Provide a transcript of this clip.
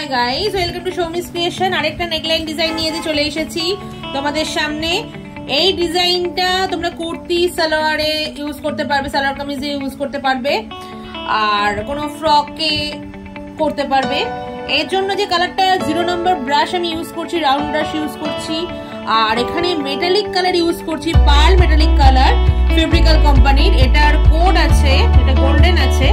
Hi guys welcome to Soumi's creation আরেকটা neckline design নিয়ে যে চলে এসেছি তোমাদের সামনে। এই ডিজাইনটা তোমরা কুর্তি, সালোয়ারে ইউজ করতে পারবে, সালোয়ার কামিজে ইউজ করতে পারবে। আর কোনো ফ্রকে করতে পারবে। এর জন্য যে কালারটা জিরো নম্বর ব্রাশ আমি ইউজ করছি রাউন্ড ব্রাশ ইউজ করছি। আর এখানে মেটালিক কালার ইউজ করছি পার্ল মেটালিক কালার ফেব্রিক্যাল কোম্পানির এটার কোড আছে, এটা গোল্ডেন আছে।